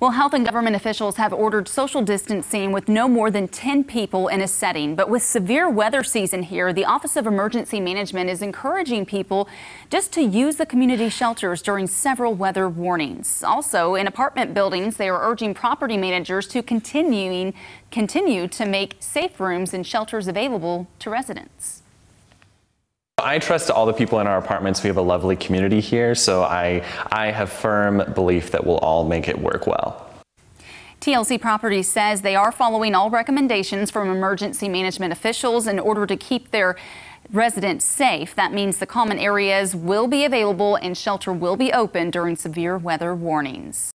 Well, health and government officials have ordered social distancing with no more than 10 people in a setting. But with severe weather season here, the Office of Emergency Management is encouraging people just to use the community shelters during several weather warnings. Also, in apartment buildings, they are urging property managers to continuing continue to make safe rooms and shelters available to residents. I trust all the people in our apartments. We have a lovely community here, so I, I have firm belief that we'll all make it work well. TLC Properties says they are following all recommendations from emergency management officials in order to keep their residents safe. That means the common areas will be available and shelter will be open during severe weather warnings.